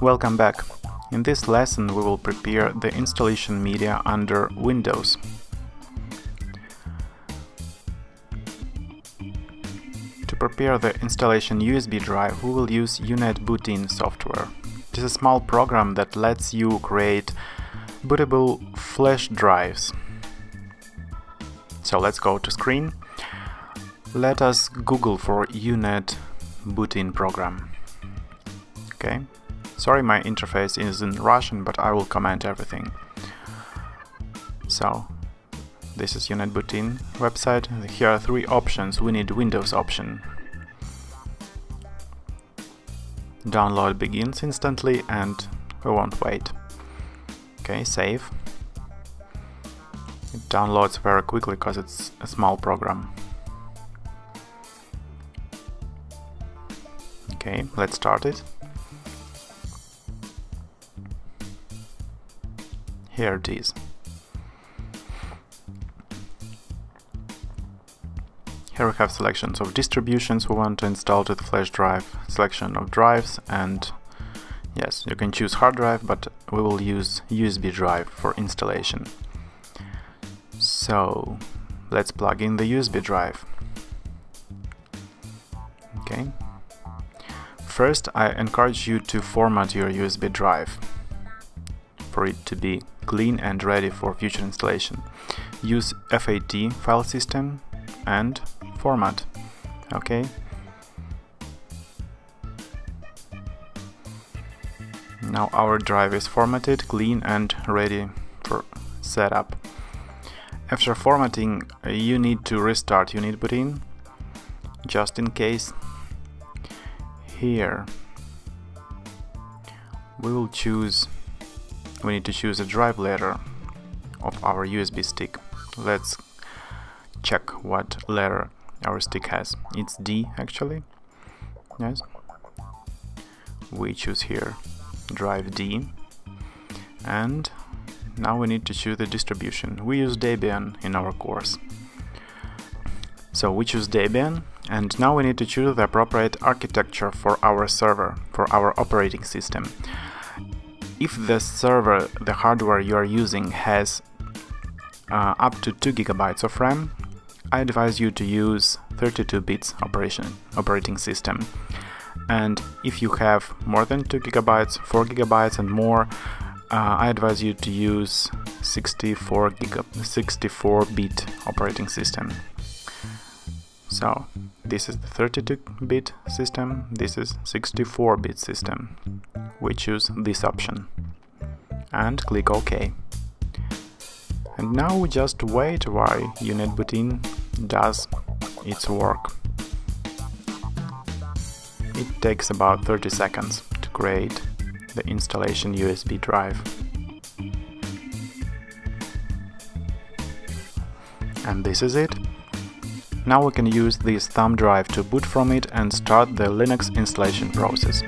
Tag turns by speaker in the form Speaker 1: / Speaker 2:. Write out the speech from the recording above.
Speaker 1: Welcome back. In this lesson we will prepare the installation media under Windows. To prepare the installation USB drive we will use Unet UNetBootIn software. It is a small program that lets you create bootable flash drives. So let's go to screen. Let us Google for Unet UNetBootIn program. Okay. Sorry my interface is in Russian, but I will comment everything. So, this is UNetBootIn website. Here are three options. We need Windows option. Download begins instantly and we won't wait. Okay, save. It downloads very quickly because it's a small program. Okay, let's start it. Here it is. Here we have selections of distributions we want to install to the flash drive, selection of drives and yes, you can choose hard drive but we will use USB drive for installation. So let's plug in the USB drive. Okay. First I encourage you to format your USB drive for it to be clean and ready for future installation. Use FAT file system and format. Okay. Now our drive is formatted, clean and ready for setup. After formatting, you need to restart UNetBootIn, just in case. Here, we will choose we need to choose a drive letter of our USB stick. Let's check what letter our stick has. It's D actually. Yes. We choose here drive D and now we need to choose the distribution. We use Debian in our course. So we choose Debian and now we need to choose the appropriate architecture for our server, for our operating system. If the server, the hardware you are using has uh, up to 2 gigabytes of RAM, I advise you to use 32 bits operation operating system. And if you have more than 2 gigabytes, 4 gigabytes and more, uh, I advise you to use 64 giga 64 bit operating system. So this is the 32-bit system, this is 64-bit system. We choose this option and click OK. And now we just wait while UNetBootIn does its work. It takes about 30 seconds to create the installation USB drive. And this is it. Now we can use this thumb drive to boot from it and start the Linux installation process.